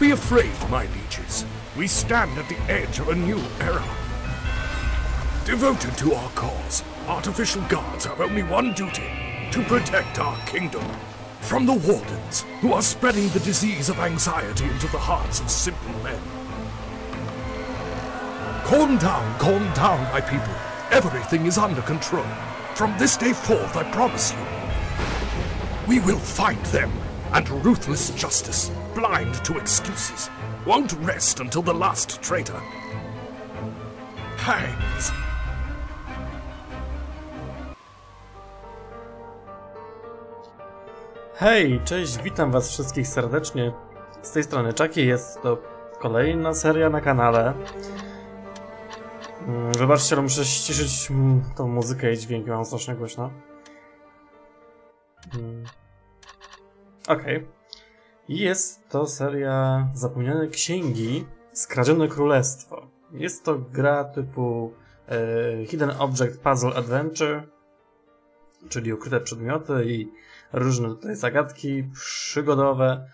Be afraid, my lieges. We stand at the edge of a new era. Devoted to our cause, artificial gods have only one duty to protect our kingdom from the wardens who are spreading the disease of anxiety into the hearts of simple men. Calm down, calm down, my people. Everything is under control. From this day forth, I promise you, we will find them, and ruthless justice, blind to excuses, won't rest until the last traitor hangs. Hej, cześć, witam was wszystkich serdecznie. Z tej strony Chucky, jest to kolejna seria na kanale. Mm, Wybaczcie, ale muszę ściszyć mm, tą muzykę i dźwięki, mam strasznie głośno. Okej. I Jest to seria Zapomniane Księgi, Skradzione Królestwo. Jest to gra typu e, Hidden Object Puzzle Adventure, czyli ukryte przedmioty i różne tutaj zagadki przygodowe.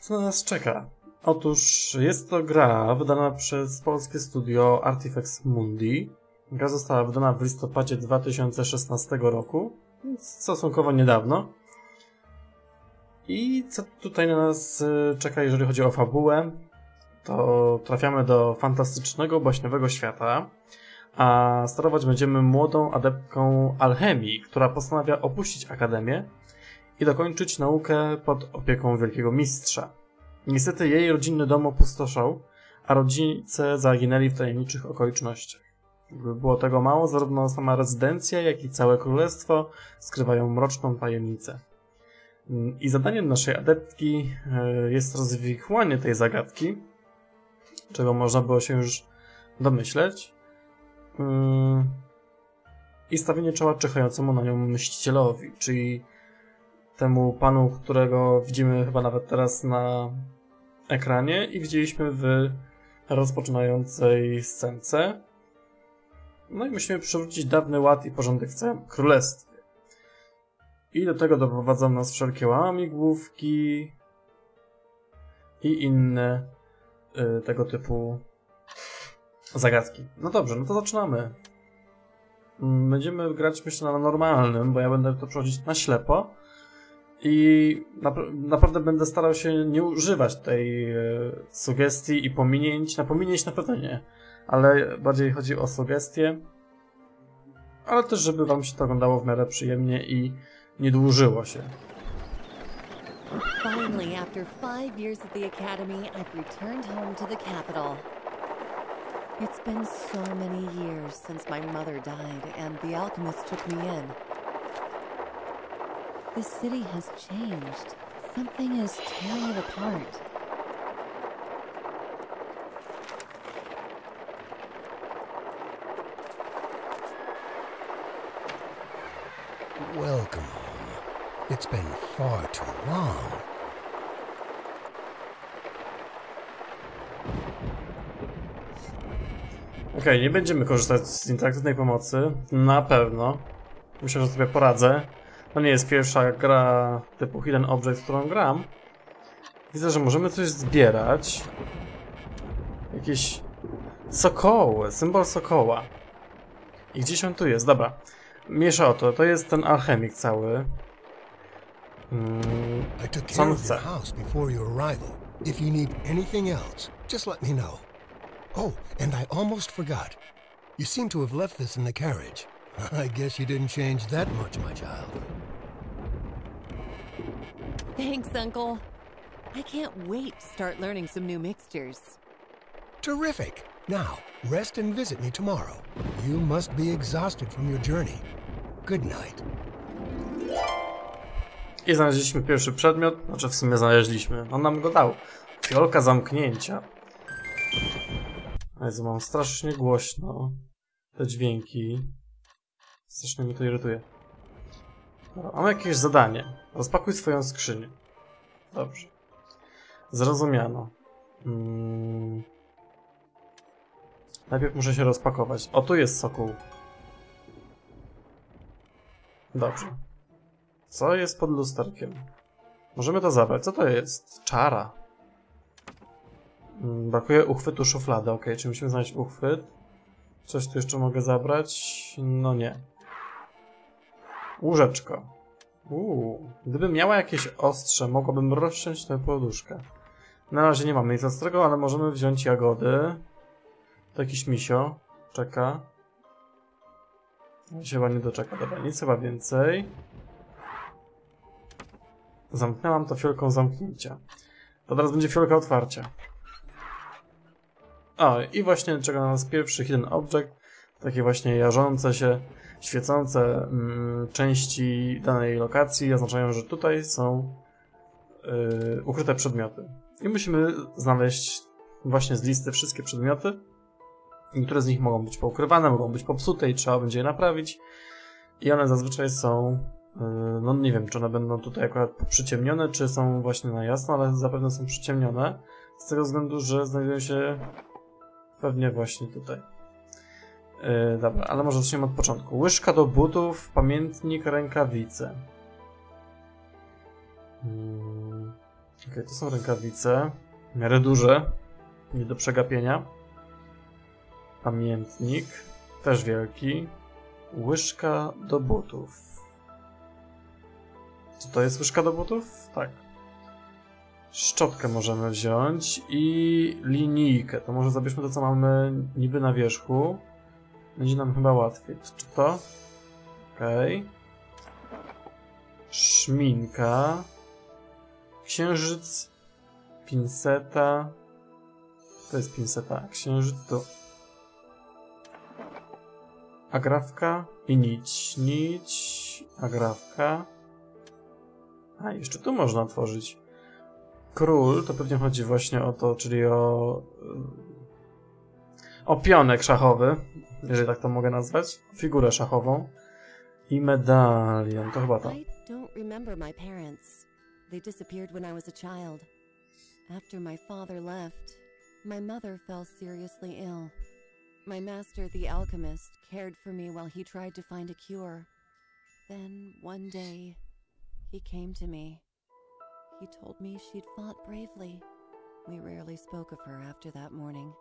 Co na nas czeka? Otóż jest to gra wydana przez polskie studio Artifex Mundi. Gra została wydana w listopadzie 2016 roku, więc stosunkowo niedawno. I co tutaj na nas y, czeka, jeżeli chodzi o fabułę? To trafiamy do fantastycznego, baśniowego świata, a sterować będziemy młodą adeptką alchemii, która postanawia opuścić akademię i dokończyć naukę pod opieką wielkiego mistrza. Niestety jej rodzinny dom opustoszał, a rodzice zaginęli w tajemniczych okolicznościach. Gdyby było tego mało, zarówno sama rezydencja, jak i całe królestwo skrywają mroczną tajemnicę. I zadaniem naszej adeptki e, jest rozwikłanie tej zagadki, czego można było się już domyśleć, Yy, i stawienie czoła czyhającemu na nią mścicielowi, czyli temu panu, którego widzimy chyba nawet teraz na ekranie i widzieliśmy w rozpoczynającej scence. No i musimy przywrócić dawny ład i porządek w całym królestwie. I do tego doprowadzą nas wszelkie łamigłówki i inne y, tego typu zagadki. No dobrze, no to zaczynamy. Mm, Będziemy grać myślę na normalnym, bo ja będę to przechodzić na ślepo. I napra- naprawdę będę starał się nie używać tej e, sugestii i pominięć. Na pominięć na pewno nie, ale bardziej chodzi o sugestie. Ale też, żeby wam się to oglądało w miarę przyjemnie i nie dłużyło się. Finally, after five years at the Academy, I've returned home to the capital. It's been so many years since my mother died and the alchemist took me in. The city has changed. Something is tearing it apart. Welcome home. It's been far too long. Okej, nie będziemy korzystać z interaktywnej pomocy. Na pewno. Myślę, że sobie poradzę. To nie jest pierwsza gra typu Hidden Object, którą gram. Widzę, że możemy coś zbierać. Jakieś sokoły, symbol sokoła. I gdzieś on tu jest, dobra. Mniejsza o to, to jest ten alchemik cały. Mm, I took care on of your house before your arrival. If you need anything else, just let me know. Oh, and I almost forgot. You seem to have left this in the carriage. I guess you didn't change that much, my child. Thanks, Uncle. I can't wait to start learning some new mixtures. Terrific. Now, rest and visit me tomorrow. You must be exhausted from your journey. Good night. I znaleźliśmy pierwszy przedmiot, znaczy w sumie znaleźliśmy. On nam go dał. Fiolka zamknięcia. Jezu, mam strasznie głośno te dźwięki. Strasznie mnie to irytuje. Dobra, mam jakieś zadanie. Rozpakuj swoją skrzynię. Dobrze. Zrozumiano. Mm. Najpierw muszę się rozpakować. O, tu jest sokół. Dobrze. Co jest pod lusterkiem? Możemy to zabrać. Co to jest? Czara. Mm, Brakuje uchwytu szuflady. Ok, czy musimy znaleźć uchwyt? Coś tu jeszcze mogę zabrać? No nie. Łóżeczko. Uuu. Gdybym miała jakieś ostrze, mogłabym rozciąć tę poduszkę. Na razie nie mamy nic ostrego, ale możemy wziąć jagody. To jakiś misio. Czeka. Się chyba nie doczeka. Dobra, nic chyba więcej. Zamknęłam to fiolką zamknięcia. To teraz będzie fiolka otwarcia. O, i właśnie czeka na nas pierwszy hidden object. Takie właśnie jarzące się, świecące mm, części danej lokacji oznaczają, że tutaj są yy, ukryte przedmioty. I musimy znaleźć właśnie z listy wszystkie przedmioty. Niektóre z nich mogą być poukrywane, mogą być popsute i trzeba będzie je naprawić. I one zazwyczaj są, no nie wiem, czy one będą tutaj akurat przyciemnione, czy są właśnie na jasno, ale zapewne są przyciemnione. Z tego względu, że znajdują się pewnie właśnie tutaj. Yy, dobra, ale może zaczniemy od początku. Łyżka do butów, pamiętnik, rękawice. Mm, Okej, to są rękawice. W miarę duże. Nie do przegapienia. Pamiętnik. Też wielki. Łyżka do butów. Co to jest łyżka do butów? Tak. Szczotkę możemy wziąć i linijkę. To może zabierzmy to, co mamy niby na wierzchu. Będzie nam chyba łatwiej. Czy to? Okej. Szminka. Księżyc. Pinseta. To jest pinseta. Księżyc to... Agrafka i nić. Nić. Agrafka. A, jeszcze tu można otworzyć. Król, to pewnie chodzi właśnie o to, czyli o... O pionek szachowy, jeżeli tak to mogę nazwać. Figurę szachową. I medalion, to chyba to. They disappeared when I was a child. After my father left, my mother fell seriously ill. My master, the alchemist, cared for me while he tried to find a cure. Then, one day, he came to me. He told me she'd fought bravely. We rarely spoke of her after that morning.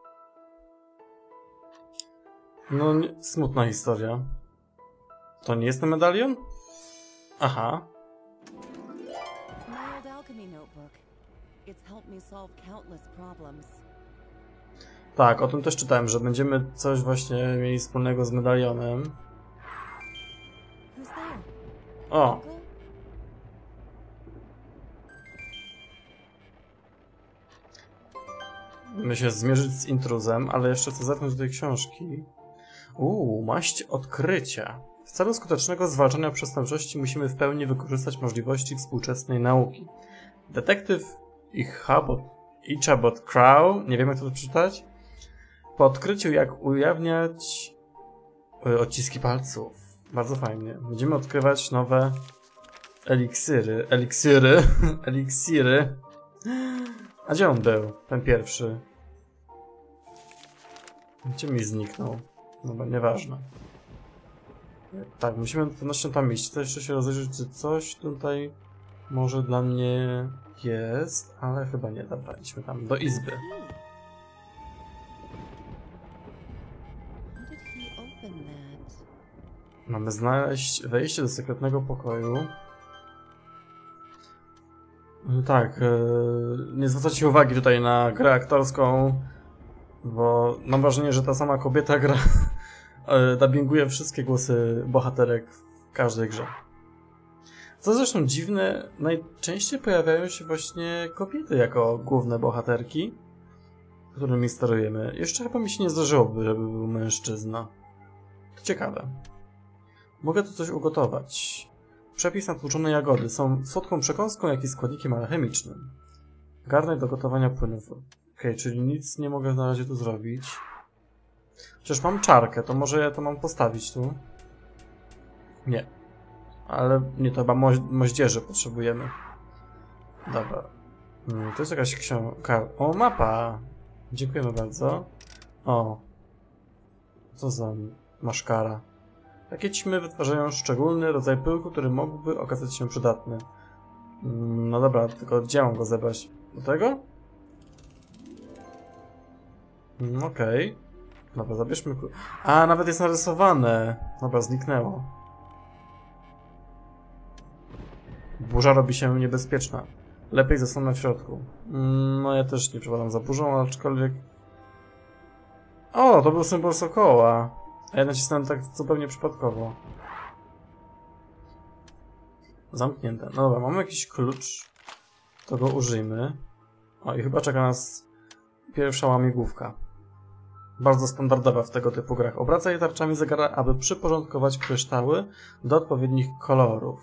No, smutna historia. To nie jest ten medalion? Aha. My old alchemy notebook. It's helped me solve countless problems. Tak, o tym też czytałem, że będziemy coś właśnie mieli wspólnego z medalionem. O, my się zmierzyć z intruzem, ale jeszcze chcę zerknąć do tej książki. Uuu, maść odkrycia. W celu skutecznego zwalczania przestępczości musimy w pełni wykorzystać możliwości współczesnej nauki. Detektyw Ichabod, Ichabod Crow, nie wiem jak to przeczytać, po odkryciu jak ujawniać y, odciski palców. Bardzo fajnie. Będziemy odkrywać nowe eliksiry, eliksiry, eliksiry. A gdzie on był? Ten pierwszy. Gdzie mi zniknął? No bo nieważne. Tak, musimy z pewnością tam iść. Chcę jeszcze się rozejrzeć, czy coś tutaj może dla mnie jest, ale chyba nie. Dobra, idźmy tam do izby. Mamy znaleźć wejście do sekretnego pokoju. Tak, yy, nie zwracajcie uwagi tutaj na grę aktorską, bo mam wrażenie, że ta sama kobieta gra, yy, dubbinguje wszystkie głosy bohaterek w każdej grze. Co zresztą dziwne, najczęściej pojawiają się właśnie kobiety jako główne bohaterki, którymi sterujemy. Jeszcze chyba mi się nie zdarzyłoby, żeby był mężczyzna. To ciekawe. Mogę tu coś ugotować. Przepis na tłuczone jagody są słodką przekąską, jak i składnikiem alchemicznym. Garnek do gotowania płynów. Okej, czyli nic nie mogę na razie tu zrobić. Chociaż mam czarkę, to może ja to mam postawić tu? Nie. Ale nie, to chyba moź moździerzy potrzebujemy. Dobra. Mm, To jest jakaś książka. O, mapa! Dziękujemy bardzo. O. Co za maszkara. Takie ćmy wytwarzają szczególny rodzaj pyłku, który mógłby okazać się przydatny. Mm, No dobra, tylko gdzie mam go zebrać? Do tego? Mm, Okej. Dobra, zabierzmy... A, nawet jest narysowane. Dobra, zniknęło. Burza robi się niebezpieczna. Lepiej zostanę w środku. Mm, No ja też nie przepadam za burzą, aczkolwiek... O, to był symbol sokoła. A ja nacisnąłem tak zupełnie przypadkowo. Zamknięte. No dobra, mamy jakiś klucz. To go użyjmy. O, i chyba czeka nas pierwsza łamigłówka. Bardzo standardowa w tego typu grach. Obracaj tarczami zegara, aby przyporządkować kryształy do odpowiednich kolorów.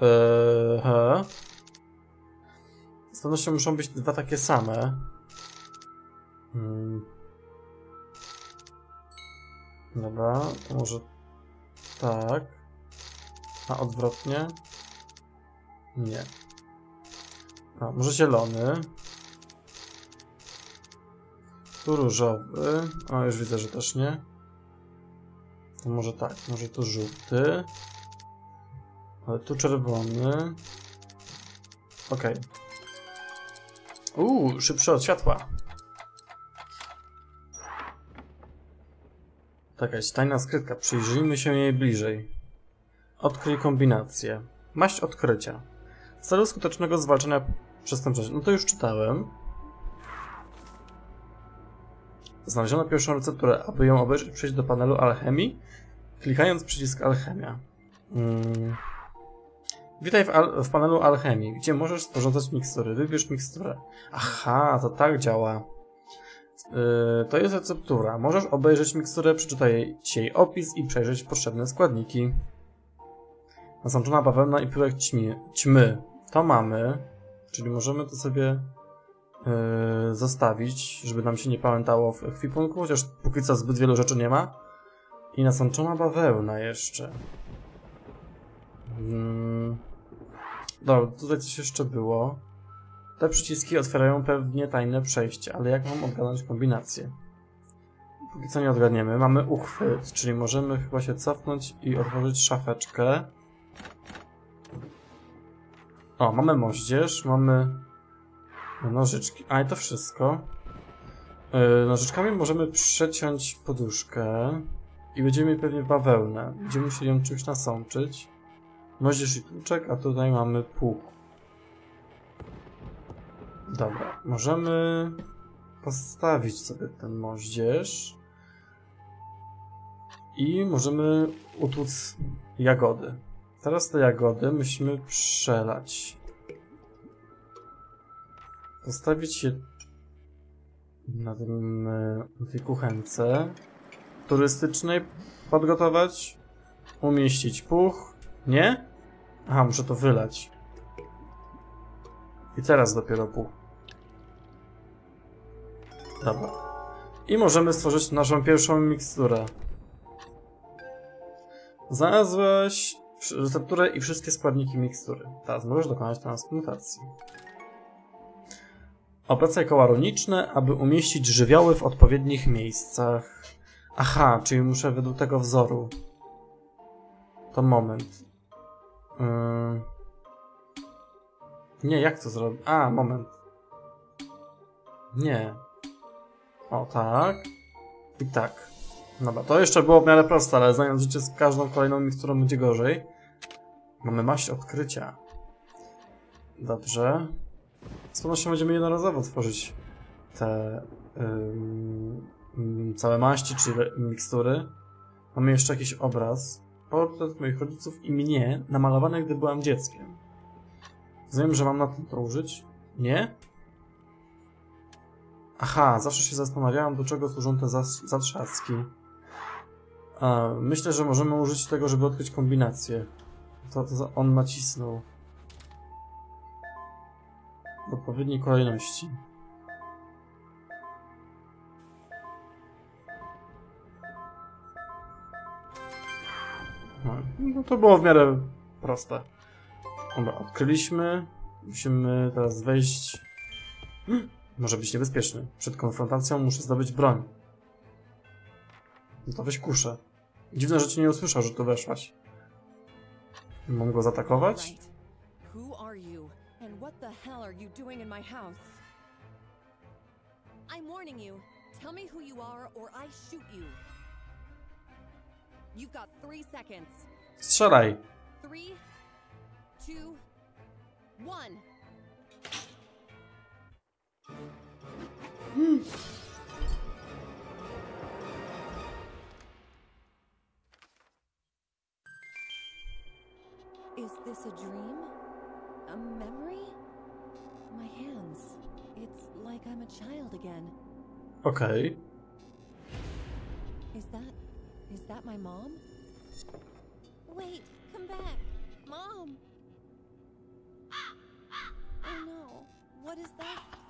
Eee. Z pewnością muszą być dwa takie same. Hmm. Dobra, to może tak. A odwrotnie? Nie. A, może zielony. Tu różowy. O, już widzę, że też nie. To może tak, może tu żółty. Ale tu czerwony. Okej. Uuu, szybszy od światła. Taka jest tajna skrytka. Przyjrzyjmy się jej bliżej. Odkryj kombinację. Maść odkrycia. W celu skutecznego zwalczania przestępczości. No to już czytałem. Znaleziono pierwszą recepturę. Aby ją obejrzeć, przejść do panelu alchemii, klikając przycisk alchemia. Mm. Witaj w, w panelu alchemii, gdzie możesz sporządzać mikstury. Wybierz miksturę. Aha, to tak działa. Yy, to jest receptura. Możesz obejrzeć miksturę, przeczytać jej opis i przejrzeć potrzebne składniki. Nasączona bawełna i ćmi, ćmy. To mamy, czyli możemy to sobie yy, zostawić, żeby nam się nie pamiętało w ekwipunku, chociaż póki co zbyt wielu rzeczy nie ma. I nasączona bawełna jeszcze. Mm. Dobra, tutaj coś jeszcze było. Te przyciski otwierają pewnie tajne przejście, ale jak mam odgadnąć kombinację? Póki co nie odgadniemy. Mamy uchwyt, czyli możemy chyba się cofnąć i otworzyć szafeczkę. O, mamy moździerz, mamy nożyczki. A i to wszystko. Yy, nożyczkami możemy przeciąć poduszkę i będziemy mieli pewnie bawełnę. Będziemy musieli ją czymś nasączyć. Moździerz i tłuczek, a tutaj mamy puch. Dobra, możemy postawić sobie ten moździerz i możemy utłuc jagody. Teraz te jagody musimy przelać. Postawić je na, tym, na tej kuchence turystycznej, podgotować, umieścić puch. Nie? Aha, muszę to wylać. I teraz dopiero puch. Dobra. I możemy stworzyć naszą pierwszą miksturę. Znalazłeś recepturę i wszystkie składniki mikstury. Teraz możesz dokonać transmutacji. Opracaj koła runiczne, aby umieścić żywioły w odpowiednich miejscach. Aha, czyli muszę według tego wzoru. To moment. Ym. Nie, jak to zrobić? A, moment. Nie. O, tak. I tak. Dobra, to jeszcze było w miarę proste, ale znając życie z każdą kolejną miksturą będzie gorzej. Mamy maść odkrycia. Dobrze. Z pewnością będziemy jednorazowo tworzyć te ym, całe maści, czy mikstury. Mamy jeszcze jakiś obraz. Portret moich rodziców i mnie, namalowany gdy byłam dzieckiem. Rozumiem, że mam na tym to użyć? Nie? Aha, zawsze się zastanawiałam, do czego służą te zas- zatrzaski. A, myślę, że możemy użyć tego, żeby odkryć kombinację. To, to on nacisnął. W odpowiedniej kolejności. No, no to było w miarę proste. Dobra, odkryliśmy. Musimy teraz wejść. Może być niebezpieczny. Przed konfrontacją muszę zdobyć broń. No to weź kuszę. Dziwne, że cię nie usłyszał, że tu weszłaś. Mam go zaatakować? I'm warning you. Tell me who you are, or I shoot you. You've got three seconds. Strzelaj. Three, two, one. Hmm. Is this a dream? A memory? My hands. It's like I'm a child again. Okay. Is that. Is that my mom? Wait, come back. Mom! Oh no. What is that?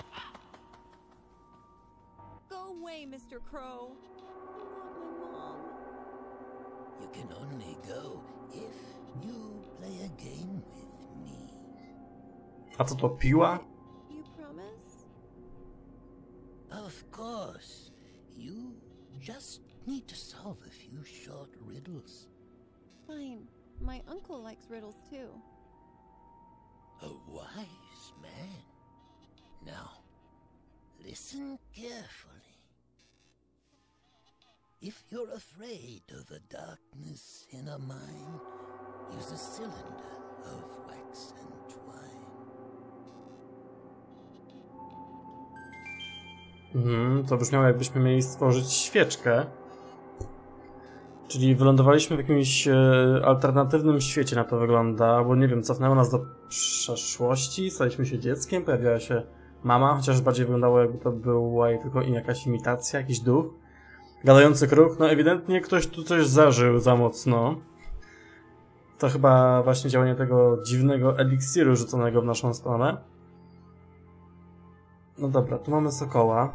Go away, Mr. Crow. I want my mom. You can only go if you play a game with me. A co to piła? You promise? Of course. You just need to solve a few short riddles. Fine. My uncle likes riddles too. A wise man. Now, listen carefully. If you're afraid of the darkness in a mine, use a cylinder of wax and twine. Mhm, to brzmiało jakbyśmy mieli stworzyć świeczkę. Czyli wylądowaliśmy w jakimś e, alternatywnym świecie, na to wygląda, bo nie wiem, cofnęło nas do przeszłości, staliśmy się dzieckiem, pojawiła się mama, chociaż bardziej wyglądało jakby to była tylko jakaś imitacja, jakiś duch. Gadający kruk, no ewidentnie ktoś tu coś zażył za mocno. To chyba właśnie działanie tego dziwnego eliksiru rzuconego w naszą stronę. No dobra, tu mamy sokoła.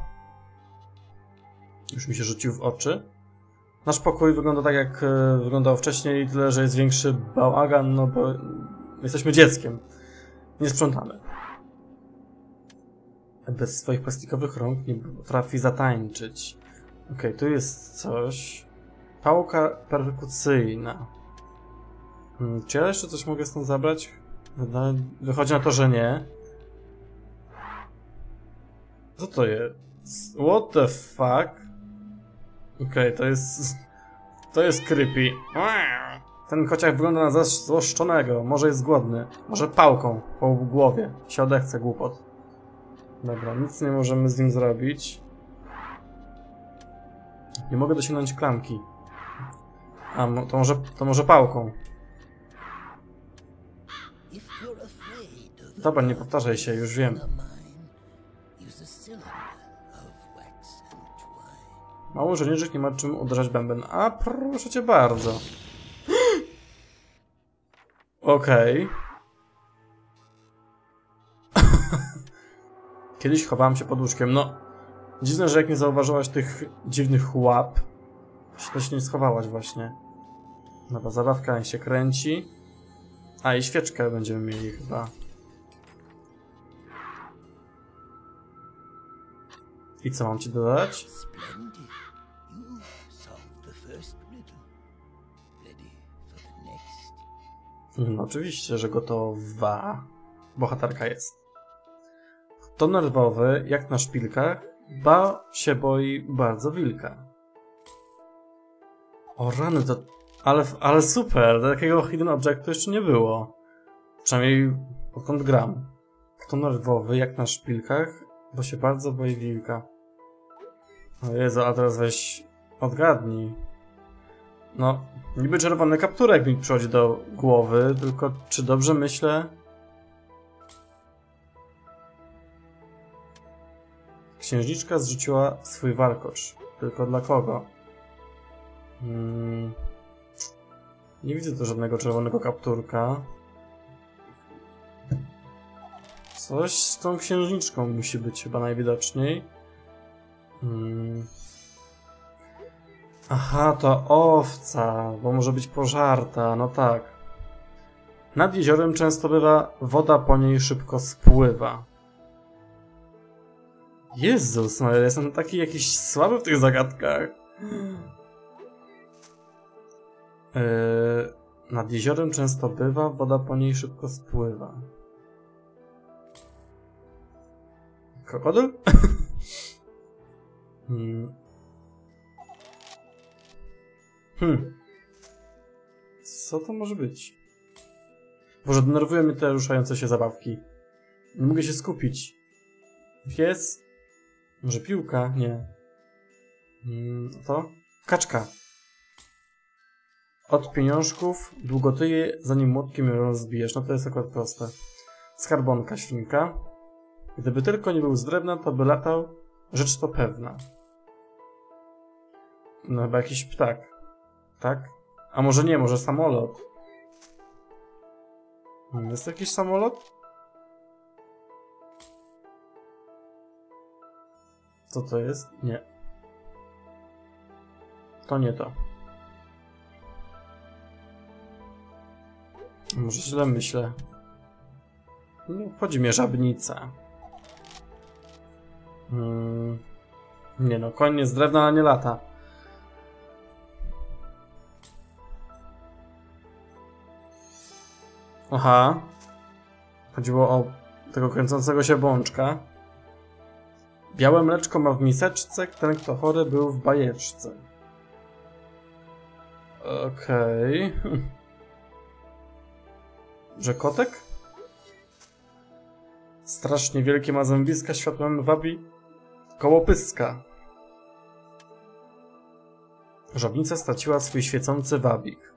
Już mi się rzucił w oczy. Nasz pokój wygląda tak, jak e, wyglądał wcześniej, tyle, że jest większy bałagan, no bo jesteśmy dzieckiem. Nie sprzątamy. Bez swoich plastikowych rąk nie potrafi zatańczyć. Okej, tu jest coś. Pałka perkucyjna. Hmm, czy ja jeszcze coś mogę stąd zabrać? Wyda- Wychodzi na to, że nie. Co to jest? What the fuck? Okej, to jest... To jest creepy. Ten kociak wygląda na złoszczonego. Może jest głodny. Może pałką po głowie. Się odechce głupot. Dobra, nic nie możemy z nim zrobić. Nie mogę dosięgnąć klamki. A, mo- to może, to może pałką. Dobra, nie powtarzaj się, już wiem. Mało żołnierzy nie ma czym uderzać bęben. A proszę cię bardzo. Okej. Kiedyś chowałem się pod łóżkiem. No, dziwne, że jak nie zauważyłaś tych dziwnych łap, to się nie schowałaś właśnie. Dobra, zabawka się kręci. A i świeczkę będziemy mieli chyba. I co mam ci dodać? No, oczywiście, że gotowa. Bohaterka jest. To nerwowy, jak na szpilkach, ba się boi bardzo wilka. O rany, to... Ale, ale super, takiego hidden objectu jeszcze nie było. Przynajmniej odkąd gram. To nerwowy, jak na szpilkach, bo się bardzo boi wilka. O Jezu, a teraz weź odgadnij. No, niby czerwony kapturek mi przychodzi do głowy, tylko czy dobrze myślę? Księżniczka zrzuciła swój warkosz. Tylko dla kogo? Hmm. Nie widzę tu żadnego czerwonego kapturka. Coś z tą księżniczką musi być chyba najwidoczniej. Hmm. Aha, to owca, bo może być pożarta, no tak. Nad jeziorem często bywa, woda po niej szybko spływa. Jezus, no ja jestem taki jakiś słaby w tych zagadkach. Yy, nad jeziorem często bywa, woda po niej szybko spływa. Krokodyl? Hmm. Hmm. Co to może być? Boże, denerwują mnie te ruszające się zabawki. Nie mogę się skupić. Pies? Może piłka? Nie. Hmm, to? Kaczka. Od pieniążków długotyje, zanim młotkiem rozbijesz. No to jest akurat proste. Skarbonka, świnka. Gdyby tylko nie był z drewna, to by latał. Rzecz to pewna. No chyba jakiś ptak. Tak? A może nie, może samolot. Hmm, Jest to jakiś samolot? Co to jest? Nie. To nie to. Może źle myślę. Nie obchodzi mnie żabnica. Hmm. Nie no, koń z drewna, ale nie lata. Aha. Chodziło o tego kręcącego się bączka. Białe mleczko ma w miseczce, ten kto chory był w bajeczce. Okej. Że kotek? Strasznie wielkie ma zębiska, światłem wabi koło pyska. Żabnica straciła swój świecący wabik.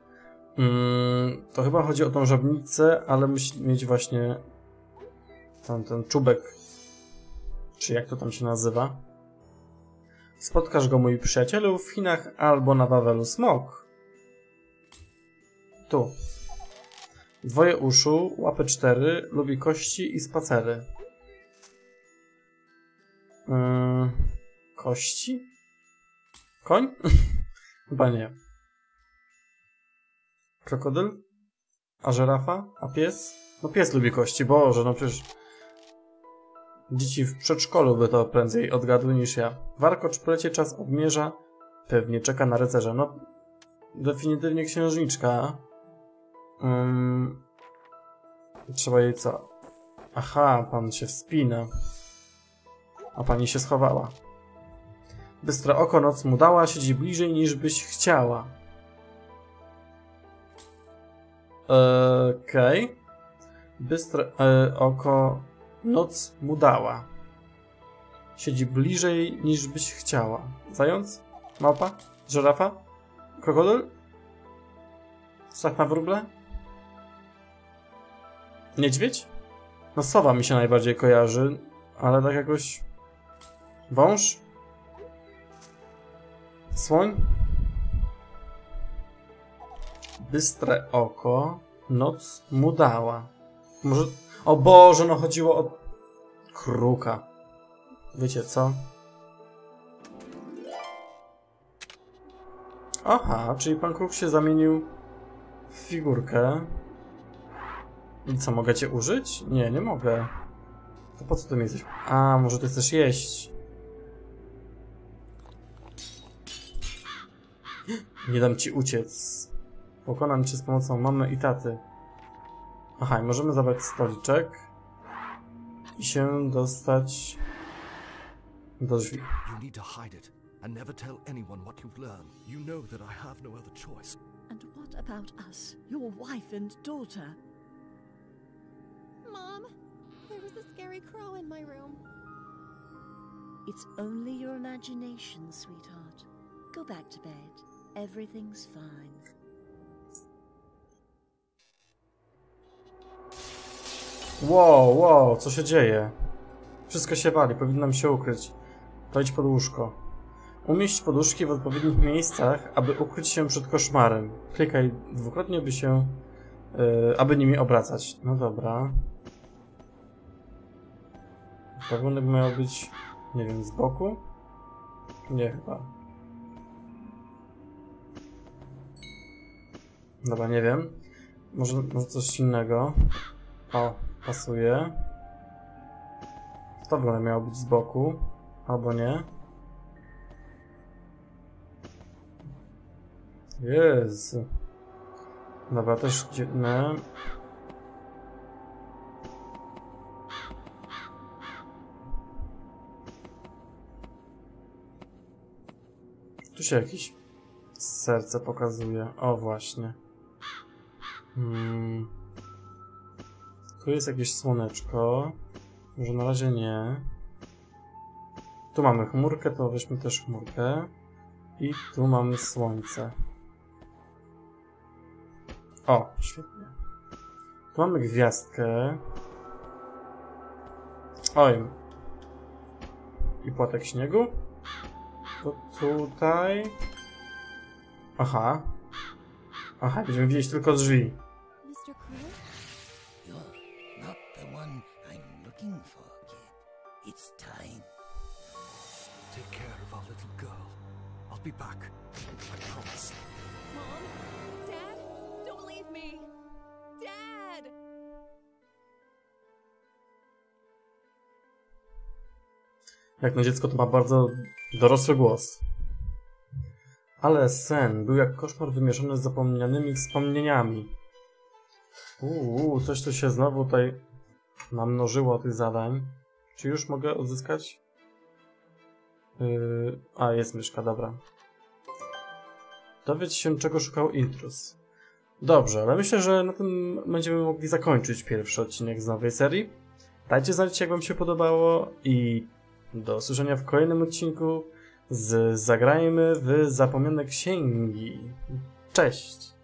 Mm, to chyba chodzi o tą żabnicę, ale musi mieć właśnie tam ten czubek, czy jak to tam się nazywa. Spotkasz go, mój przyjacielu, w Chinach albo na Wawelu Smok. Tu. Dwoje uszu, łapy cztery, lubi kości i spacery. Yy, kości? Koń? Chyba nie. Krokodyl? A żerafa? A pies? No pies lubi kości, Boże, no przecież... Dzieci w przedszkolu by to prędzej odgadły niż ja. Warkocz plecie czas odmierza. Pewnie czeka na rycerza. No, definitywnie księżniczka. Ym... Trzeba jej co? Aha, pan się wspina. A pani się schowała. Bystre oko noc mu dała, siedzi bliżej niż byś chciała. Okej. Okay. Bystre e, oko noc mu dała. Siedzi bliżej niż byś chciała. Zając? Małpa? Żerafa? Krokodyl? Strach na wróble? Niedźwiedź? No sowa mi się najbardziej kojarzy, ale tak jakoś... Wąż? Słoń? Bystre oko, noc mu dała. Może... O Boże, no chodziło o... Kruka. Wiecie co? Aha, czyli pan Kruk się zamienił w figurkę. I co, mogę cię użyć? Nie, nie mogę. To po co ty mi jesteś? A, może ty chcesz jeść? Nie dam ci uciec. Pokonam cię z pomocą mamy i taty. Aha, i możemy zabrać stoliczek i się dostać do drzwi. You need to hide it and never tell anyone what you've learned. You know that I have no other choice. And what about us, your wife and daughter? Mom, there was a scary crow in my room. It's only your imagination, sweetheart. Go back to bed. Everything's fine. Wow, wow, co się dzieje? Wszystko się wali, powinnam się ukryć. Wejdź pod łóżko. Umieść poduszki w odpowiednich miejscach, aby ukryć się przed koszmarem. Klikaj dwukrotnie, by się... Yy, aby nimi obracać. No dobra. Warunek miał być, nie wiem, z boku? Nie, chyba. Dobra, nie wiem. Może, może coś innego. O, pasuje. To w miało być z boku. Albo nie. Jezu. Dobra, też dziwne. Tu się jakieś serce pokazuje. O, właśnie. Hmm. Tu jest jakieś słoneczko. Może na razie nie. Tu mamy chmurkę, to weźmy też chmurkę. I tu mamy słońce. O, świetnie. Tu mamy gwiazdkę. Oj. I płatek śniegu. To tutaj... Aha. Aha, będziemy widzieć tylko drzwi. Care of our little girl. I'll be back. I promise. Mom? Dad? Don't leave me! Dad! Jak na dziecko to ma bardzo dorosły głos. Ale sen był jak koszmar wymieszany z zapomnianymi wspomnieniami. Uuu, coś tu się znowu tutaj namnożyło tych zadań. Czy już mogę odzyskać? Yy, a, jest myszka, dobra. Dowiedz się, czego szukał intrus. Dobrze, ale myślę, że na tym będziemy mogli zakończyć pierwszy odcinek z nowej serii. Dajcie znać, jak wam się podobało i do usłyszenia w kolejnym odcinku z Zagrajmy w Zapomniane Księgi. Cześć!